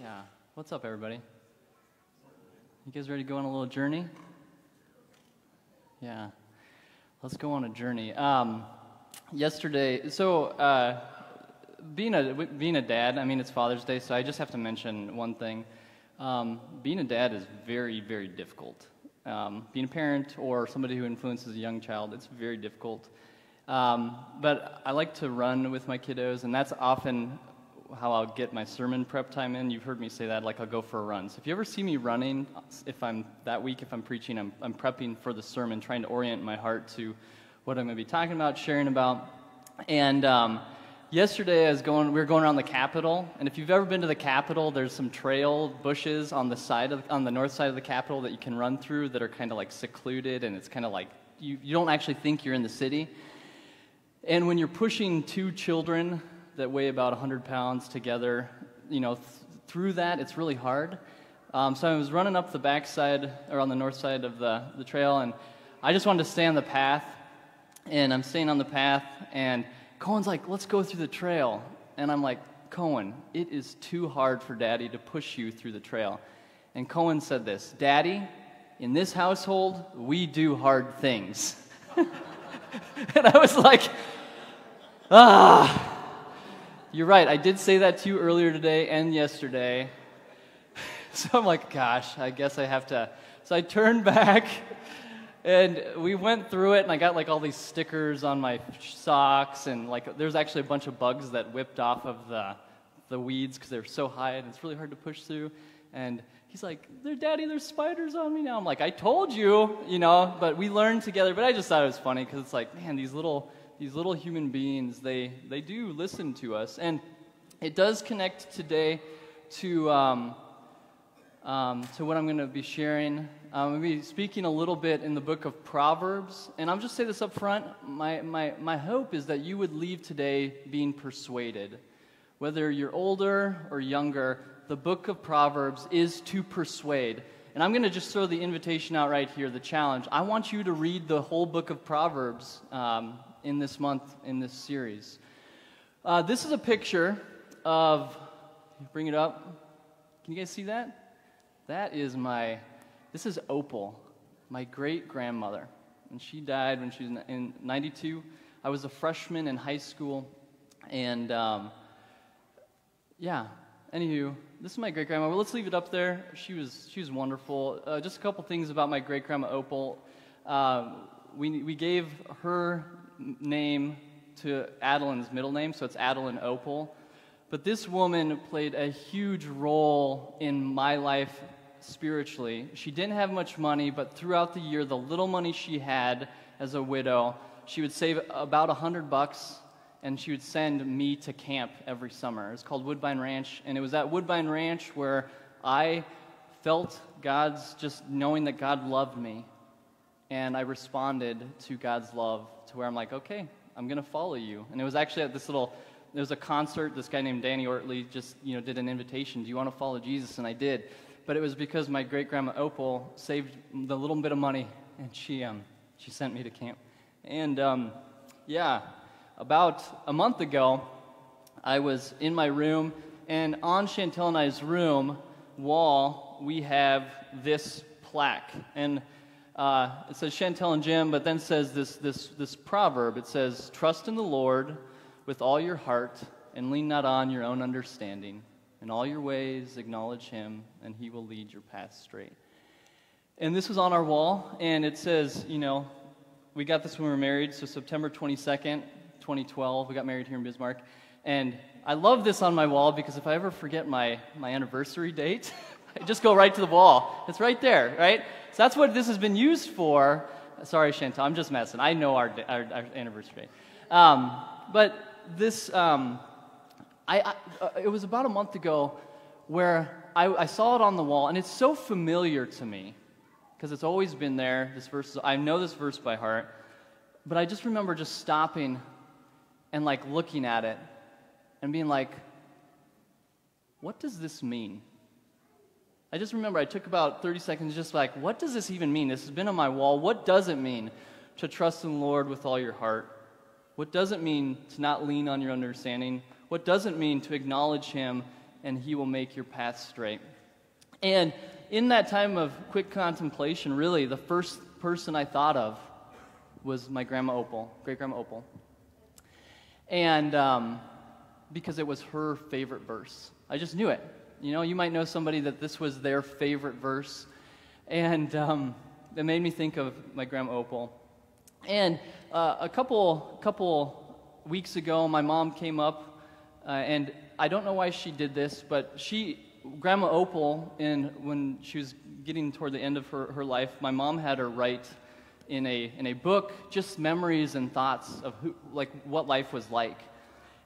Yeah. What's up, everybody? You guys ready to go on a little journey? Yeah. Let's go on a journey. Um, yesterday, so uh, being a being a dad, I mean it's Father's Day, so I just have to mention one thing. Um, being a dad is very, very difficult. Um, being a parent or somebody who influences a young child, it's very difficult. Um, but I like to run with my kiddos, and that's often how I'll get my sermon prep time in. You've heard me say that, like I'll go for a run. So if you ever see me running, if I'm that week, if I'm preaching, I'm, I'm prepping for the sermon, trying to orient my heart to what I'm going to be talking about, sharing about. And um, yesterday, I was going, we were going around the Capitol, and if you've ever been to the Capitol, there's some trail bushes on the side of, on the north side of the Capitol that you can run through that are kind of like secluded, and it's kind of like you, you don't actually think you're in the city. And when you're pushing two children that weigh about 100 pounds together, you know, th- through that, it's really hard. Um, so I was running up the backside or on the north side of the, the trail, and I just wanted to stay on the path. And I'm staying on the path, and Cohen's like, let's go through the trail. And I'm like, Cohen, it is too hard for daddy to push you through the trail. And Cohen said this Daddy, in this household, we do hard things. and I was like, ah. You're right. I did say that to you earlier today and yesterday. So I'm like, gosh, I guess I have to. So I turned back and we went through it, and I got like all these stickers on my socks, and like there's actually a bunch of bugs that whipped off of the, the weeds because they're so high and it's really hard to push through. And he's like, "There, Daddy, there's spiders on me now." I'm like, "I told you, you know." But we learned together. But I just thought it was funny because it's like, man, these little these little human beings, they they do listen to us, and it does connect today to. Um, um, to what I'm going to be sharing. I'm going to be speaking a little bit in the book of Proverbs. And I'll just say this up front. My, my, my hope is that you would leave today being persuaded. Whether you're older or younger, the book of Proverbs is to persuade. And I'm going to just throw the invitation out right here, the challenge. I want you to read the whole book of Proverbs um, in this month, in this series. Uh, this is a picture of, bring it up. Can you guys see that? That is my, this is Opal, my great grandmother. And she died when she was in 92. I was a freshman in high school. And um, yeah, anywho, this is my great grandma. Well, let's leave it up there. She was, she was wonderful. Uh, just a couple things about my great grandma Opal. Uh, we, we gave her name to Adeline's middle name, so it's Adeline Opal. But this woman played a huge role in my life spiritually. She didn't have much money, but throughout the year, the little money she had as a widow, she would save about a hundred bucks and she would send me to camp every summer. It's called Woodbine Ranch, and it was at Woodbine Ranch where I felt God's just knowing that God loved me, and I responded to God's love to where I'm like, okay, I'm gonna follow you. And it was actually at this little there was a concert. This guy named Danny Ortley just you know did an invitation. Do you want to follow Jesus? And I did but it was because my great grandma Opal saved the little bit of money and she, um, she sent me to camp. And um, yeah, about a month ago, I was in my room, and on Chantel and I's room wall, we have this plaque. And uh, it says Chantel and Jim, but then says this, this, this proverb. It says, Trust in the Lord with all your heart and lean not on your own understanding. In all your ways, acknowledge him, and he will lead your path straight. And this was on our wall, and it says, you know, we got this when we were married, so September 22nd, 2012, we got married here in Bismarck. And I love this on my wall because if I ever forget my, my anniversary date, Just go right to the wall. It's right there, right? So that's what this has been used for. Sorry, Chantel, I'm just messing. I know our, our, our anniversary. Um, but this, um, I, I uh, it was about a month ago where I, I, saw it on the wall, and it's so familiar to me because it's always been there. This verse, I know this verse by heart, but I just remember just stopping and like looking at it and being like, what does this mean? I just remember I took about 30 seconds just like, what does this even mean? This has been on my wall. What does it mean to trust in the Lord with all your heart? What does it mean to not lean on your understanding? what does it mean to acknowledge Him and he will make your path straight. And in that time of quick contemplation, really, the first person I thought of was my grandma Opal, great grandma Opal. And um, because it was her favorite verse, I just knew it. You know, you might know somebody that this was their favorite verse. And um, it made me think of my grandma Opal. And uh, a couple, couple weeks ago, my mom came up, uh, and I don't know why she did this, but she, Grandma Opal, in, when she was getting toward the end of her, her life, my mom had her write in a, in a book just memories and thoughts of who, like what life was like.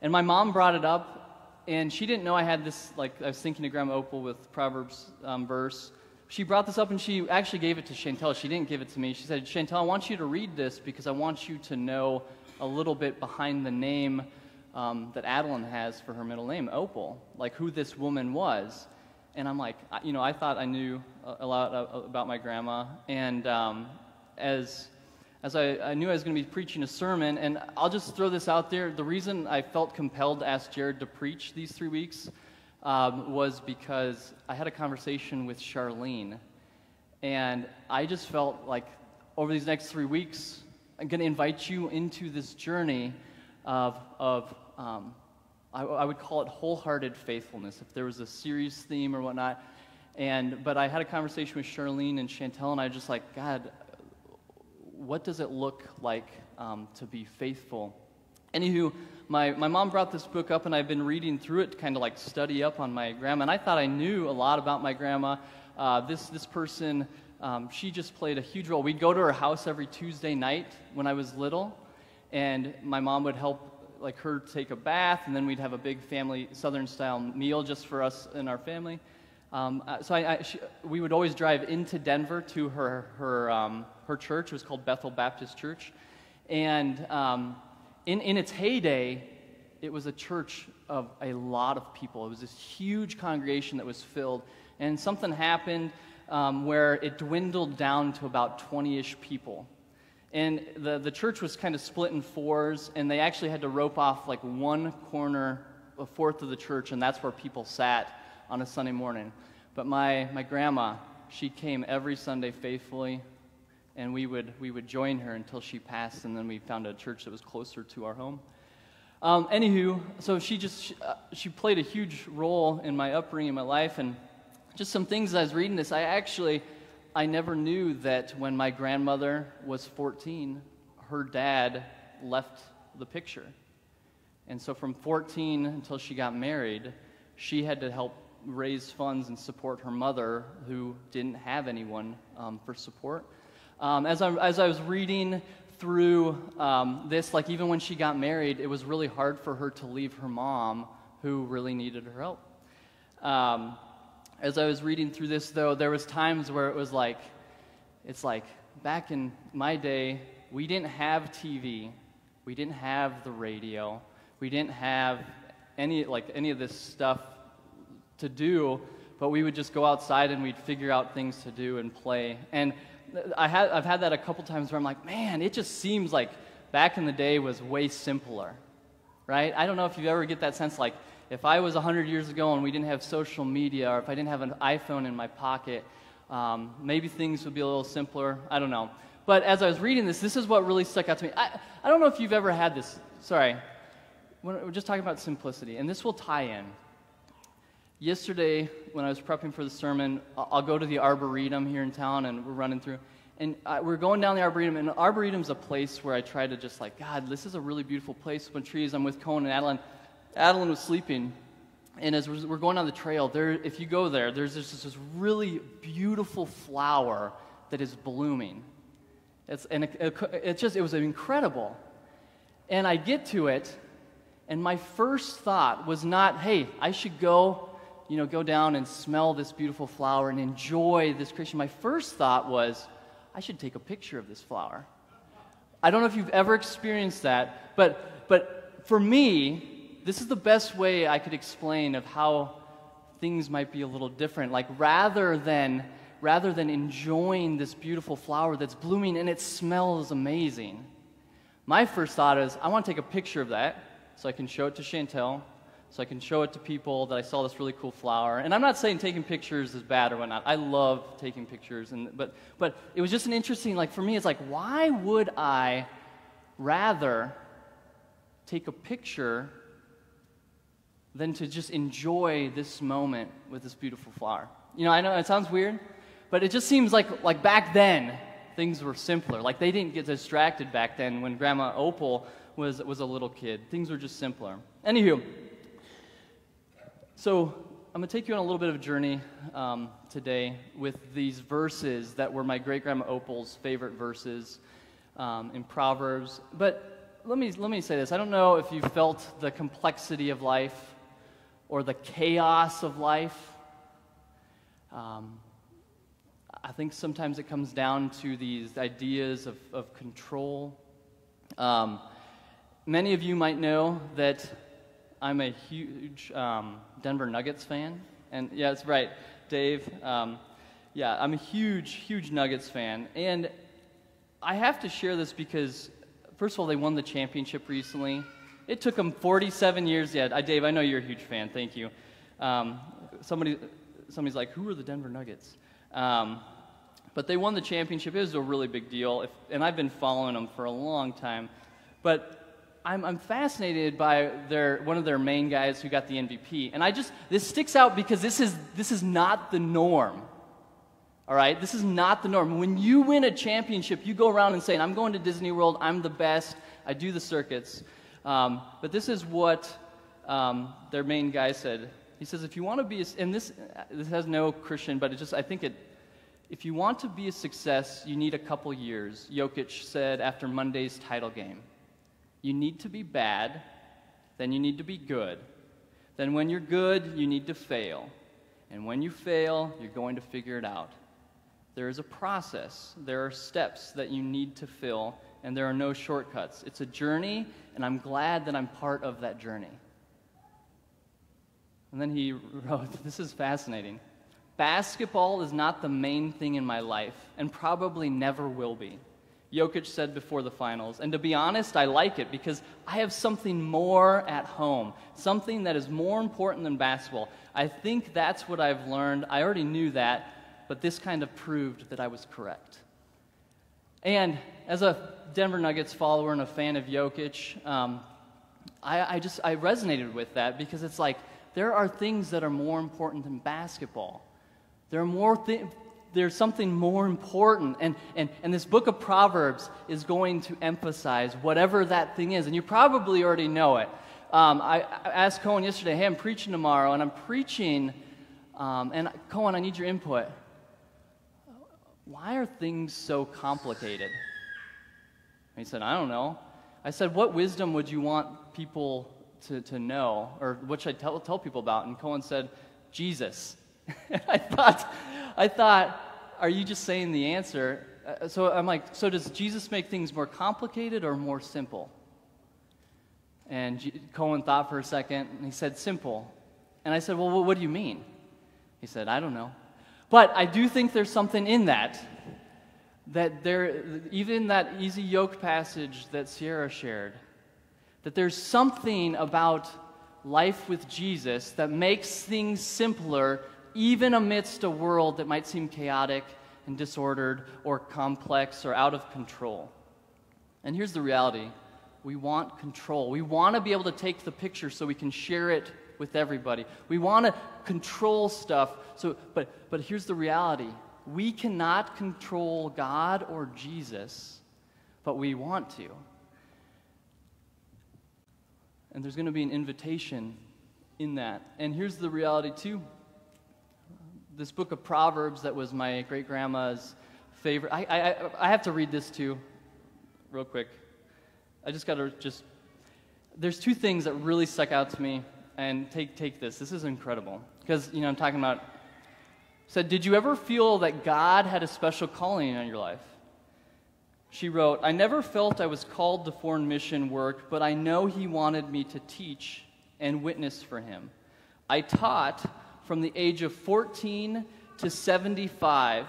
And my mom brought it up, and she didn't know I had this, like, I was thinking of Grandma Opal with Proverbs um, verse. She brought this up and she actually gave it to Chantel. She didn't give it to me. She said, Chantel, I want you to read this because I want you to know a little bit behind the name um, that Adeline has for her middle name, Opal, like who this woman was. And I'm like, you know, I thought I knew a, lot about my grandma. And um, as as I, I, knew I was going to be preaching a sermon, and I'll just throw this out there. The reason I felt compelled to ask Jared to preach these three weeks um, was because I had a conversation with Charlene, and I just felt like over these next three weeks, I'm going to invite you into this journey of, of um, I, I, would call it wholehearted faithfulness, if there was a series theme or whatnot. And, but I had a conversation with Charlene and Chantel, and I was just like, God, what does it look like um, to be faithful? Anywho, my, my mom brought this book up, and I've been reading through it to kind of like study up on my grandma. And I thought I knew a lot about my grandma. Uh, this, this person, um, she just played a huge role. We'd go to her house every Tuesday night when I was little, and my mom would help like her take a bath, and then we'd have a big family Southern style meal just for us and our family. Um, uh, so I, I, she, we would always drive into Denver to her her um, her church. It was called Bethel Baptist Church, and um, in in its heyday, it was a church of a lot of people. It was this huge congregation that was filled, and something happened um, where it dwindled down to about 20-ish people. And the, the church was kind of split in fours, and they actually had to rope off like one corner, a fourth of the church, and that's where people sat on a Sunday morning. But my, my grandma, she came every Sunday faithfully, and we would, we would join her until she passed, and then we found a church that was closer to our home. Um, anywho, so she just she, uh, she played a huge role in my upbringing, in my life, and just some things as I was reading this. I actually I never knew that when my grandmother was 14, her dad left the picture. And so from 14 until she got married, she had to help raise funds and support her mother who didn't have anyone um, for support. Um, as, I, as I was reading through um, this, like even when she got married, it was really hard for her to leave her mom who really needed her help. Um, as I was reading through this, though, there was times where it was like, it's like back in my day, we didn't have TV, we didn't have the radio, we didn't have any like any of this stuff to do, but we would just go outside and we'd figure out things to do and play. And I had, I've had that a couple times where I'm like, man, it just seems like back in the day was way simpler, right? I don't know if you ever get that sense like if I was 100 years ago and we didn't have social media, or if I didn't have an iPhone in my pocket, um, maybe things would be a little simpler. I don't know. But as I was reading this, this is what really stuck out to me. I, I don't know if you've ever had this. Sorry. We're just talking about simplicity, and this will tie in. Yesterday, when I was prepping for the sermon, I'll go to the Arboretum here in town, and we're running through. And we're going down the Arboretum, and the Arboretum's a place where I try to just like, God, this is a really beautiful place with trees. I'm with Cohen and Adeline. Adeline was sleeping, and as we're going on the trail, there, if you go there, there's this, this really beautiful flower that is blooming. It's, and it, it, it just, it was incredible. And I get to it, and my first thought was not, hey, I should go, you know, go down and smell this beautiful flower and enjoy this creation. My first thought was, I should take a picture of this flower. I don't know if you've ever experienced that, but, but for me, this is the best way I could explain of how things might be a little different. Like rather than rather than enjoying this beautiful flower that's blooming and it smells amazing, my first thought is I want to take a picture of that so I can show it to Chantel, so I can show it to people that I saw this really cool flower. And I'm not saying taking pictures is bad or whatnot. I love taking pictures, and but but it was just an interesting like for me. It's like why would I rather take a picture than to just enjoy this moment with this beautiful flower? You know, I know it sounds weird, but it just seems like like back then things were simpler. Like they didn't get distracted back then when Grandma Opal was was a little kid. Things were just simpler. Anywho. So I'm going to take you on a little bit of a journey um, today with these verses that were my great grandma Opal's favorite verses um, in Proverbs. But let me, let me say this I don't know if you felt the complexity of life or the chaos of life. Um, I think sometimes it comes down to these ideas of, of control. Um, many of you might know that I'm a huge um, Denver Nuggets fan. And yeah, that's right, Dave. Um, yeah, I'm a huge, huge Nuggets fan. And I have to share this because, first of all, they won the championship recently. It took them 47 years. Yeah, I, Dave, I know you're a huge fan. Thank you. Um, somebody, somebody's like, who are the Denver Nuggets? Um, but they won the championship. It was a really big deal. If, and I've been following them for a long time. But I'm, I'm fascinated by their, one of their main guys who got the MVP. And I just, this sticks out because this is, this is not the norm. All right? This is not the norm. When you win a championship, you go around and say, I'm going to Disney World, I'm the best, I do the circuits. Um, but this is what um, their main guy said. He says, if you want to be, a, and this, this has no Christian, but it just, I think it, if you want to be a success, you need a couple years, Jokic said after Monday's title game. You need to be bad, then you need to be good. Then, when you're good, you need to fail. And when you fail, you're going to figure it out. There is a process, there are steps that you need to fill, and there are no shortcuts. It's a journey, and I'm glad that I'm part of that journey. And then he wrote, This is fascinating. Basketball is not the main thing in my life, and probably never will be. Jokic said before the finals. And to be honest, I like it because I have something more at home, something that is more important than basketball. I think that's what I've learned. I already knew that, but this kind of proved that I was correct. And as a Denver Nuggets follower and a fan of Jokic, um, I, I just I resonated with that because it's like there are things that are more important than basketball. There are more things there's something more important. And, and, and this book of Proverbs is going to emphasize whatever that thing is. And you probably already know it. Um, I, I, asked Cohen yesterday, hey, I'm preaching tomorrow, and I'm preaching, um, and Cohen, I need your input. Why are things so complicated? And he said, I don't know. I said, what wisdom would you want people to, to know, or what should I tell, tell people about? And Cohen said, Jesus. I thought, I thought, are you just saying the answer? Uh, so I'm like, so does Jesus make things more complicated or more simple? And G- Cohen thought for a second, and he said, simple. And I said, well, what do you mean? He said, I don't know. But I do think there's something in that. That there, even that easy yoke passage that Sierra shared, that there's something about life with Jesus that makes things simpler even amidst a world that might seem chaotic and disordered or complex or out of control. And here's the reality we want control. We want to be able to take the picture so we can share it with everybody. We want to control stuff. So, but, but here's the reality we cannot control God or Jesus, but we want to. And there's going to be an invitation in that. And here's the reality, too this book of Proverbs that was my great grandma's favorite. I, I, I have to read this too, real quick. I just got to just. There's two things that really stuck out to me, and take, take this. This is incredible. Because, you know, I'm talking about. Said, Did you ever feel that God had a special calling on your life? She wrote, I never felt I was called to foreign mission work, but I know He wanted me to teach and witness for Him. I taught from the age of 14 to 75,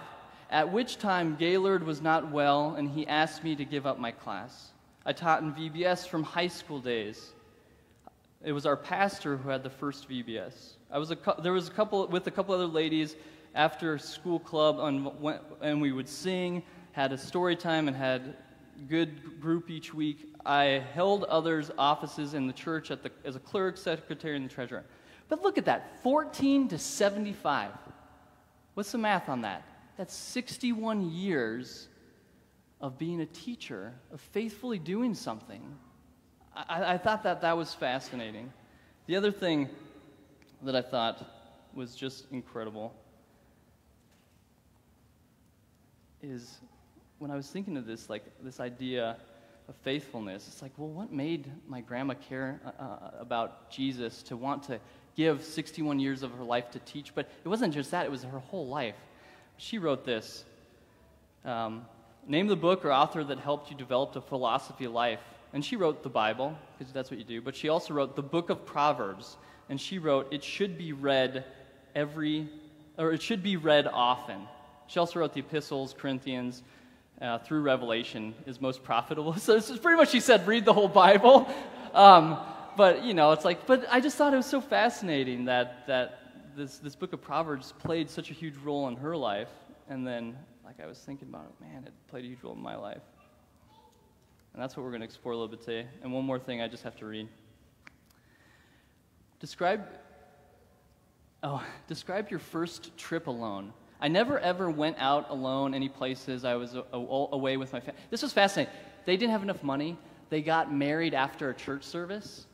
at which time Gaylord was not well and he asked me to give up my class. I taught in VBS from high school days. it was our pastor who had the first VBS. I was a, there was a couple with a couple other ladies after school club, and, and we would sing, had a story time, and had good group each week. I held others' offices in the church the, as a clerk, secretary, and treasurer. But look at that 14 to 75. What's the math on that? That's 61 years of being a teacher, of faithfully doing something. I, I thought that that was fascinating. The other thing that I thought was just incredible is when I was thinking of this, like this idea of faithfulness, it's like, well, what made my grandma care uh, uh about Jesus to want to give 61 years of her life to teach? But it wasn't just that, it was her whole life. She wrote this um, Name the book or author that helped you develop a philosophy of life. And she wrote the Bible, because that's what you do, but she also wrote the book of Proverbs. And she wrote, It should be read every, or it should be read often. She also wrote the epistles, Corinthians, uh, through Revelation is most profitable. So this is pretty much she said, read the whole Bible. Um, but you know, it's like, but I just thought it was so fascinating that that this this book of Proverbs played such a huge role in her life, and then like I was thinking about it, man, it played a huge role in my life. And that's what we're going to explore a little bit today. And one more thing I just have to read. Describe Oh, describe your first trip alone. I never ever went out alone any places. I was a, a, away with my family. This was fascinating. They didn't have enough money. They got married after a church service.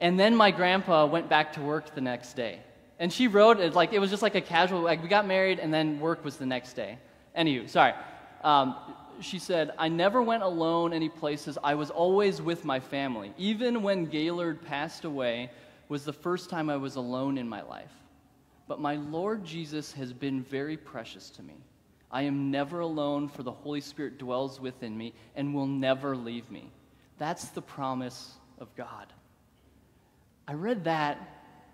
And then my grandpa went back to work the next day. And she wrote it like it was just like a casual, like we got married and then work was the next day. Anywho, sorry. Um, she said, I never went alone any places. I was always with my family. Even when Gaylord passed away, was the first time I was alone in my life. But my Lord Jesus has been very precious to me. I am never alone, for the Holy Spirit dwells within me and will never leave me. That's the promise of God. I read that,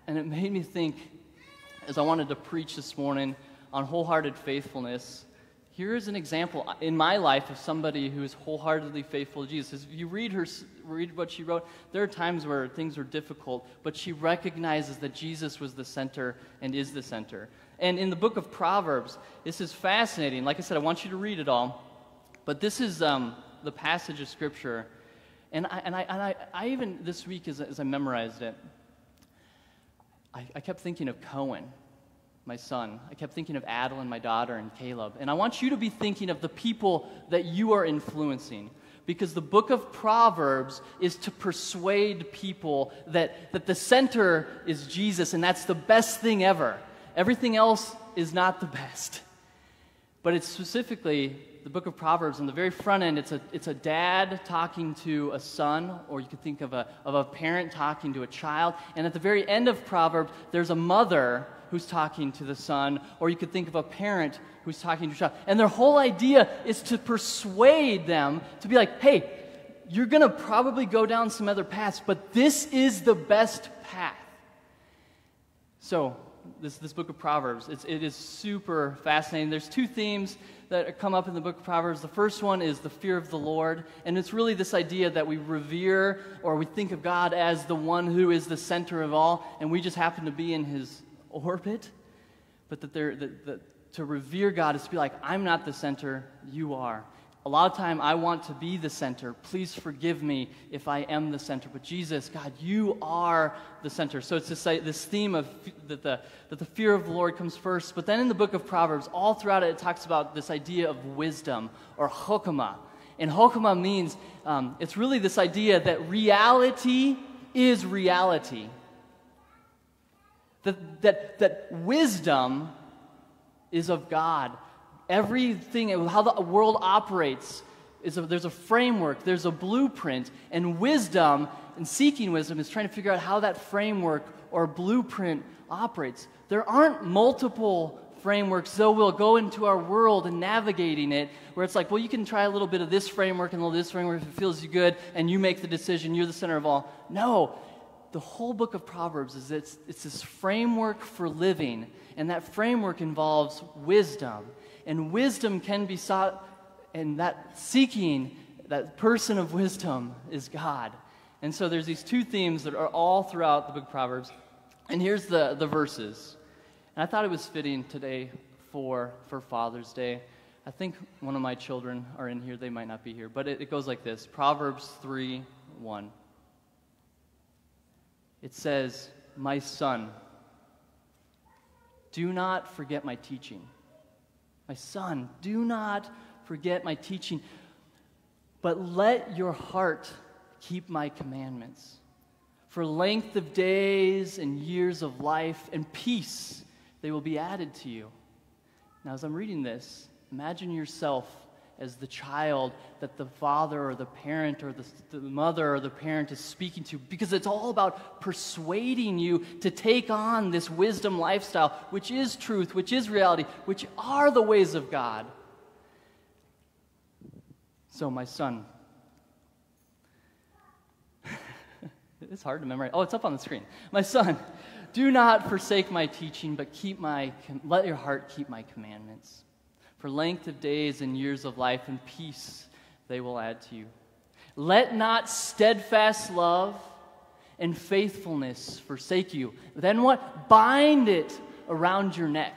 and it made me think, as I wanted to preach this morning on wholehearted faithfulness, here is an example in my life of somebody who is wholeheartedly faithful to Jesus. If you read her, read what she wrote, there are times where things are difficult, but she recognizes that Jesus was the center and is the center. And in the book of Proverbs, this is fascinating. Like I said, I want you to read it all, but this is um, the passage of Scripture. And I, and I, and I, I even this week, as, as I memorized it, I, I kept thinking of Cohen my son. I kept thinking of Adeline, my daughter, and Caleb. And I want you to be thinking of the people that you are influencing. Because the book of Proverbs is to persuade people that, that the center is Jesus and that's the best thing ever. Everything else is not the best. But it's specifically the book of Proverbs, on the very front end, it's a, it's a dad talking to a son, or you could think of a, of a parent talking to a child. And at the very end of Proverbs, there's a mother who's talking to the son, or you could think of a parent who's talking to a child. And their whole idea is to persuade them to be like, hey, you're going to probably go down some other paths, but this is the best path. So, this, this book of Proverbs, it's, it is super fascinating. There's two themes that come up in the book of Proverbs. The first one is the fear of the Lord, and it's really this idea that we revere or we think of God as the one who is the center of all, and we just happen to be in his orbit, but that, they're, that, that to revere God is to be like, I'm not the center, you are. A lot of time I want to be the center. Please forgive me if I am the center. But Jesus, God, you are the center. So it's this, this theme of that the, that the fear of the Lord comes first. But then in the book of Proverbs, all throughout it, it talks about this idea of wisdom or chokmah. And chokmah means um, it's really this idea that reality is reality that, that, that wisdom is of God. Everything, how the world operates, is a, there's a framework, there's a blueprint, and wisdom and seeking wisdom is trying to figure out how that framework or blueprint operates. There aren't multiple frameworks, though we'll go into our world and navigating it, where it's like, well, you can try a little bit of this framework and a little this framework if it feels you good, and you make the decision, you're the center of all. No, the whole book of Proverbs is it's, it's this framework for living, and that framework involves wisdom. And wisdom can be sought, and that seeking, that person of wisdom is God. And so there's these two themes that are all throughout the book of Proverbs. And here's the, the verses. And I thought it was fitting today for, for Father's Day. I think one of my children are in here. They might not be here. But it, it goes like this Proverbs 3 1. It says, My son, do not forget my teaching. My son, do not forget my teaching, but let your heart keep my commandments. For length of days and years of life and peace, they will be added to you. Now, as I'm reading this, imagine yourself as the child that the father or the parent or the, the, mother or the parent is speaking to because it's all about persuading you to take on this wisdom lifestyle, which is truth, which is reality, which are the ways of God. So, my son, it's hard to memorize. Oh, it's up on the screen. My son, do not forsake my teaching, but keep my, let your heart keep my commandments. For length of days and years of life and peace they will add to you. Let not steadfast love and faithfulness forsake you. Then what? Bind it around your neck.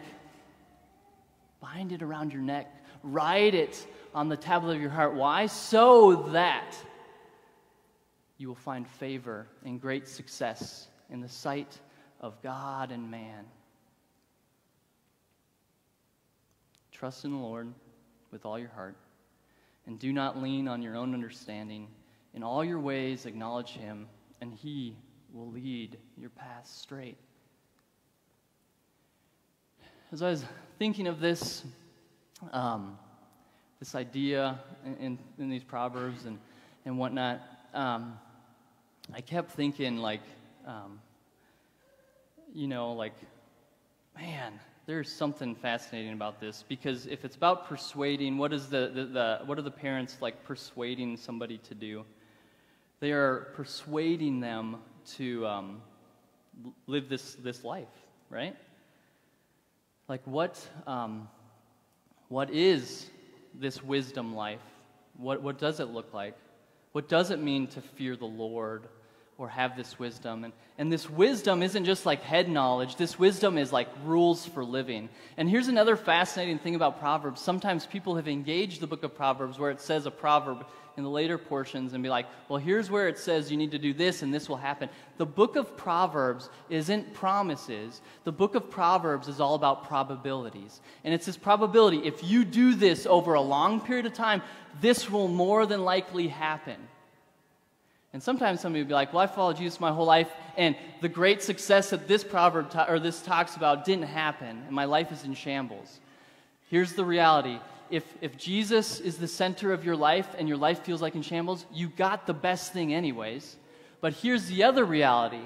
Bind it around your neck. Write it on the tablet of your heart. Why? So that you will find favor and great success in the sight of God and man. Trust in the Lord with all your heart, and do not lean on your own understanding. In all your ways, acknowledge Him, and He will lead your path straight. As I was thinking of this, um, this idea in, in, in, these proverbs and, and whatnot, um, I kept thinking, like, um, you know, like, man, there's something fascinating about this because if it's about persuading, what is the, the, the, what are the parents like persuading somebody to do? They are persuading them to um, live this, this life, right? Like what, um, what is this wisdom life? What, what does it look like? What does it mean to fear the Lord? Or have this wisdom. And, and this wisdom isn't just like head knowledge, this wisdom is like rules for living. And here's another fascinating thing about Proverbs. Sometimes people have engaged the book of Proverbs where it says a proverb in the later portions and be like, well, here's where it says you need to do this and this will happen. The book of Proverbs isn't promises. The book of Proverbs is all about probabilities. And it's this probability if you do this over a long period of time, this will more than likely happen. And sometimes somebody would be like, Well, I followed Jesus my whole life, and the great success that this proverb or this talks about didn't happen, and my life is in shambles. Here's the reality if, if Jesus is the center of your life and your life feels like in shambles, you got the best thing, anyways. But here's the other reality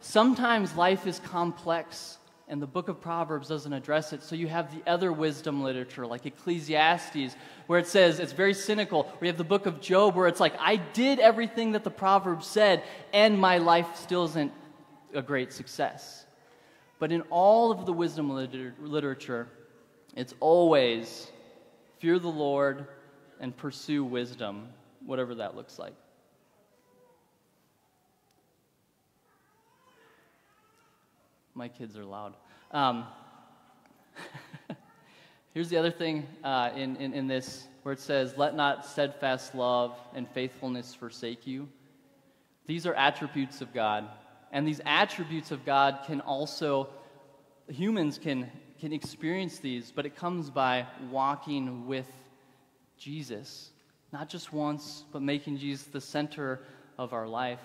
sometimes life is complex and the book of Proverbs doesn't address it. So you have the other wisdom literature, like Ecclesiastes, where it says it's very cynical. We have the book of Job, where it's like, I did everything that the Proverbs said, and my life still isn't a great success. But in all of the wisdom liter- literature, it's always fear the Lord and pursue wisdom, whatever that looks like. My kids are loud. Um, here's the other thing uh, in, in, in this where it says, Let not steadfast love and faithfulness forsake you. These are attributes of God. And these attributes of God can also, humans can, can experience these, but it comes by walking with Jesus. Not just once, but making Jesus the center of our life.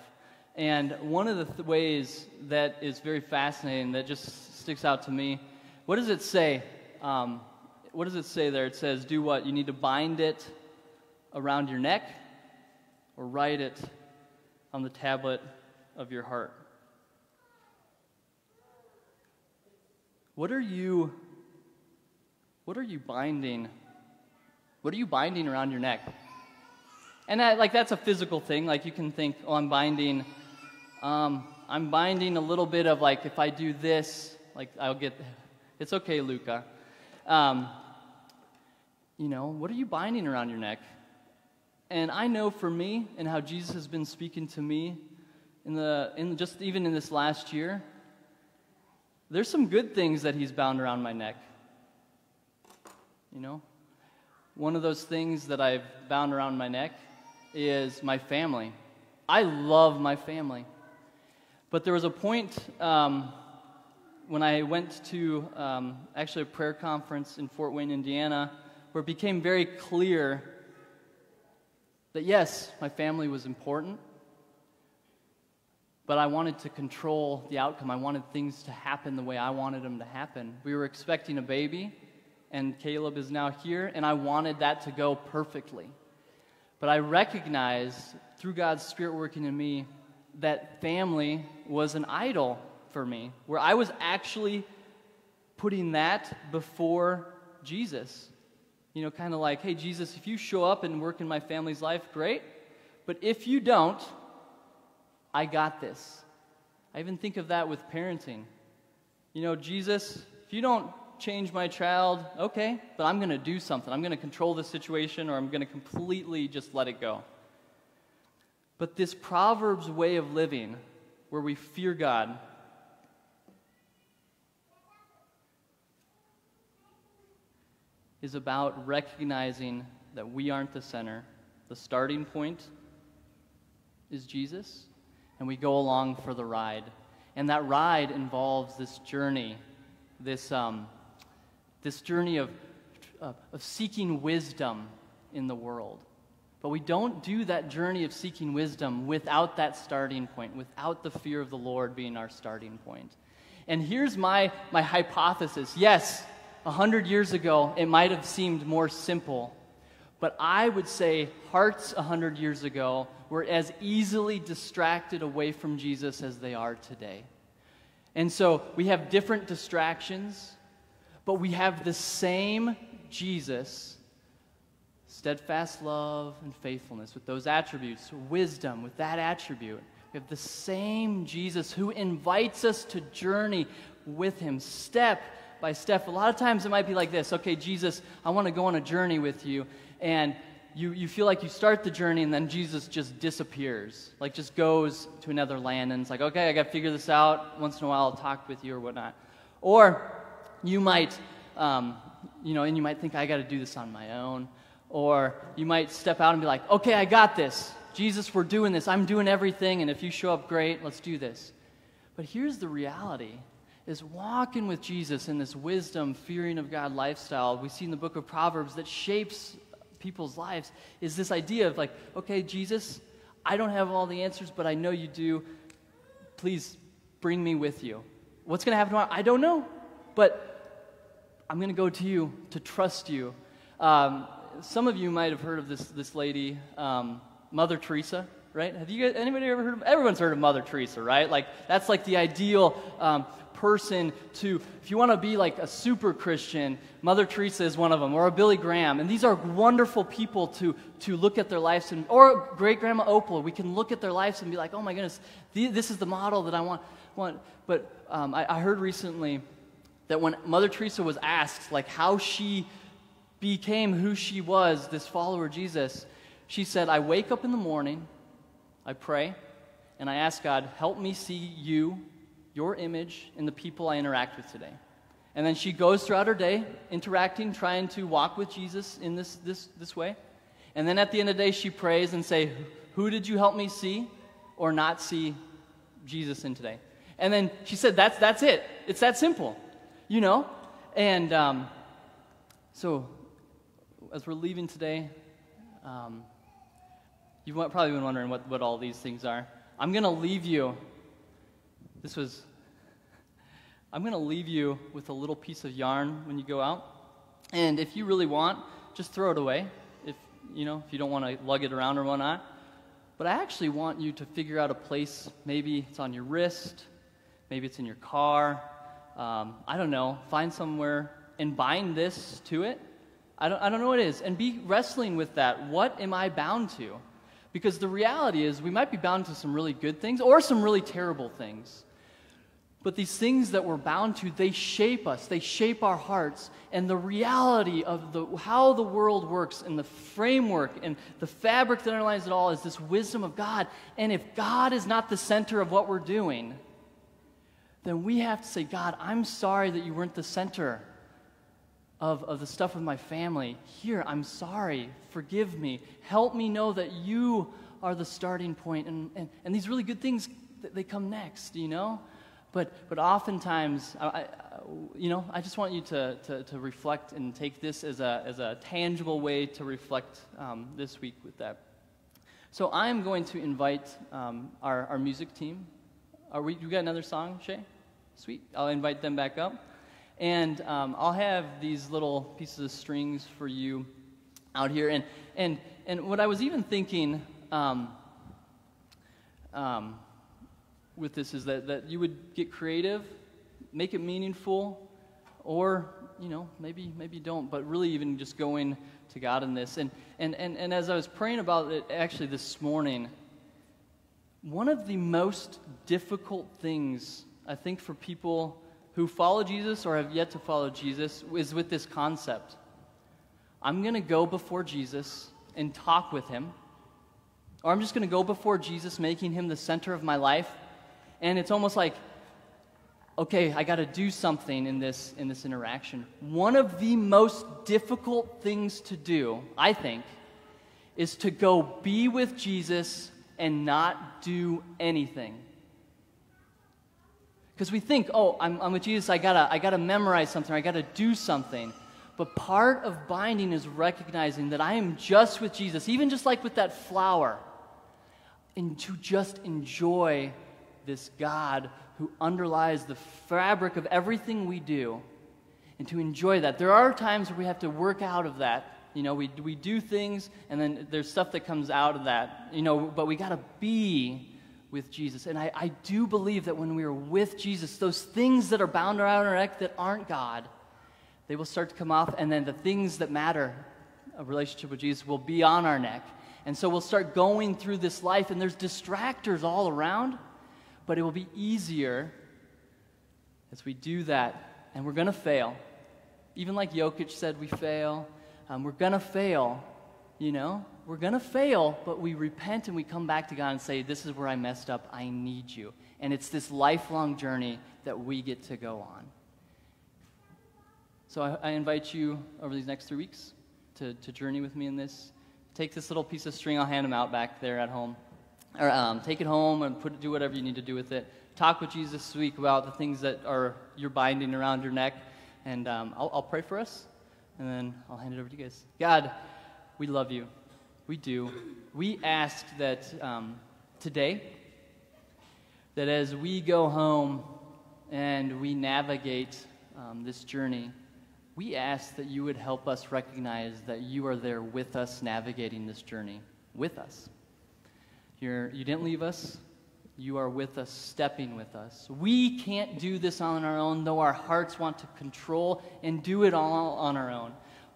And one of the th- ways that is very fascinating, that just sticks out to me, what does it say? Um, what does it say there? It says, do what? You need to bind it around your neck or write it on the tablet of your heart. What are you what are you binding? What are you binding around your neck? And like that's a physical thing. Like you can think, oh, I'm binding um, I'm binding a little bit of like, if I do this, like I'll get, it's okay, Luca. Um, you know, what are you binding around your neck? And I know for me and how Jesus has been speaking to me, in the, in just even in this last year, there's some good things that He's bound around my neck. You know? One of those things that I've bound around my neck is my family. I love my family. But there was a point um, when I went to um, actually a prayer conference in Fort Wayne, Indiana, where it became very clear that yes, my family was important, but I wanted to control the outcome. I wanted things to happen the way I wanted them to happen. We were expecting a baby, and Caleb is now here, and I wanted that to go perfectly. But I recognized through God's Spirit working in me that family was an idol for me, where I was actually putting that before Jesus. You know, kind of like, hey, Jesus, if you show up and work in my family's life, great. But if you don't, I got this. I even think of that with parenting. You know, Jesus, if you don't change my child, okay, but I'm going to do something. I'm going to control the situation or I'm going to completely just let it go. But this Proverbs way of living, where we fear God, is about recognizing that we aren't the center. The starting point is Jesus, and we go along for the ride. And that ride involves this journey, this, um, this journey of, of seeking wisdom in the world. But we don't do that journey of seeking wisdom without that starting point, without the fear of the Lord being our starting point. And here's my, my hypothesis. Yes, a hundred years ago, it might have seemed more simple. But I would say hearts a hundred years ago were as easily distracted away from Jesus as they are today. And so we have different distractions, but we have the same Jesus steadfast love and faithfulness with those attributes, wisdom with that attribute. We have the same Jesus who invites us to journey with him step by step. A lot of times it might be like this okay, Jesus, I want to go on a journey with you. And you, you feel like you start the journey and then Jesus just disappears, like just goes to another land and it's like, okay, I got to figure this out. Once in a while I'll talk with you or whatnot. Or you might, um, you know, and you might think, I got to do this on my own. Or you might step out and be like, okay, I got this. Jesus, we're doing this. I'm doing everything. And if you show up, great, let's do this. But here's the reality is walking with Jesus in this wisdom, fearing of God lifestyle we see in the book of Proverbs that shapes people's lives is this idea of like, okay, Jesus, I don't have all the answers, but I know you do. Please bring me with you. What's going to happen tomorrow? I don't know, but I'm going to go to you to trust you. Um, some of you might have heard of this, this lady, um, Mother Teresa, right? Have you guys, anybody ever heard of, everyone's heard of Mother Teresa, right? Like, that's like the ideal um, person to, if you want to be like a super Christian, Mother Teresa is one of them, or a Billy Graham. And these are wonderful people to, to look at their lives, and, or great grandma Opal. We can look at their lives and be like, oh my goodness, this is the model that I want. want. But um, I, I heard recently that when Mother Teresa was asked, like, how she became who she was, this follower Jesus, she said, I wake up in the morning, I pray, and I ask God, help me see you, your image, in the people I interact with today. And then she goes throughout her day, interacting, trying to walk with Jesus in this, this, this way. And then at the end of the day, she prays and say, Who did you help me see or not see Jesus in today? And then she said, That's, that's it. It's that simple, you know? And um, so as we're leaving today, um, you've probably been wondering what, what all these things are. I'm going to leave you. This was. I'm going to leave you with a little piece of yarn when you go out. And if you really want, just throw it away. If you know, if you don't want to lug it around or whatnot. But I actually want you to figure out a place. Maybe it's on your wrist. Maybe it's in your car. Um, I don't know. Find somewhere and bind this to it I don't, I don't know what it is. And be wrestling with that. What am I bound to? Because the reality is, we might be bound to some really good things or some really terrible things. But these things that we're bound to, they shape us, they shape our hearts. And the reality of the, how the world works and the framework and the fabric that underlies it all is this wisdom of God. And if God is not the center of what we're doing, then we have to say, God, I'm sorry that you weren't the center of, of the stuff with my family. Here, I'm sorry. Forgive me. Help me know that you are the starting point. And, and, and these really good things, they come next, you know? But, but oftentimes, I, I, you know, I just want you to, to, to, reflect and take this as a, as a tangible way to reflect um, this week with that. So I'm going to invite um, our, our music team. Are we, you got another song, Shay? Sweet. I'll invite them back up. And um, I'll have these little pieces of strings for you out here. And, and, and what I was even thinking, um, um, with this is that, that you would get creative, make it meaningful, or, you know, maybe, maybe don't, but really even just going to God in this. And, and, and, and as I was praying about it actually this morning, one of the most difficult things, I think, for people who follow Jesus or have yet to follow Jesus is with this concept. I'm going to go before Jesus and talk with him, or I'm just going to go before Jesus, making him the center of my life. And it's almost like okay i got to do something in this in this interaction. One of the most difficult things to do i think is to go be with jesus and not do anything because we think oh I'm, I'm with jesus i gotta i gotta memorize something i gotta do something but part of binding is recognizing that i am just with jesus even just like with that flower and to just enjoy this God who underlies the fabric of everything we do and to enjoy that. There are times where we have to work out of that. You know, we, we do things and then there's stuff that comes out of that, you know, but we got to be with Jesus. And I, I do believe that when we are with Jesus, those things that are bound around our neck that aren't God, they will start to come off, and then the things that matter, a relationship with Jesus, will be on our neck. And so we'll start going through this life, and there's distractors all around but it will be easier as we do that. And we're going to fail. Even like Jokic said, we fail. Um, we're going to fail, you know? We're going to fail, but we repent and we come back to God and say, This is where I messed up. I need you. And it's this lifelong journey that we get to go on. So I, I invite you over these next three weeks to, to journey with me in this. Take this little piece of string, I'll hand them out back there at home or um, take it home and put, do whatever you need to do with it. Talk with Jesus this week about the things that are you're binding around your neck, and um, I'll, I'll pray for us, and then I'll hand it over to you guys. God, we love you. We do. We ask that um, today, that as we go home and we navigate um, this journey, we ask that you would help us recognize that you are there with us navigating this journey with us. You're, you didn't leave us. You are with us, stepping with us. We can't do this on our own, though our hearts want to control and do it all on our own.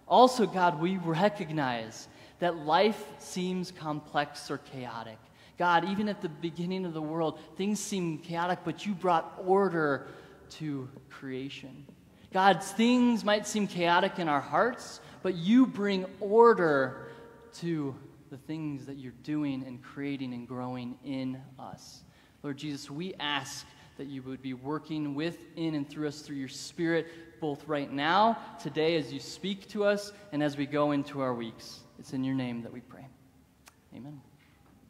Also, God, we recognize that life seems complex or chaotic. God, even at the beginning of the world, things seemed chaotic, but you brought order to creation. God, things might seem chaotic in our hearts, but you bring order to the things that you're doing and creating and growing in us. Lord Jesus, we ask that you would be working within and through us through your Spirit, both right now, today, as you speak to us, and as we go into our weeks. It's in your name that we pray. Amen.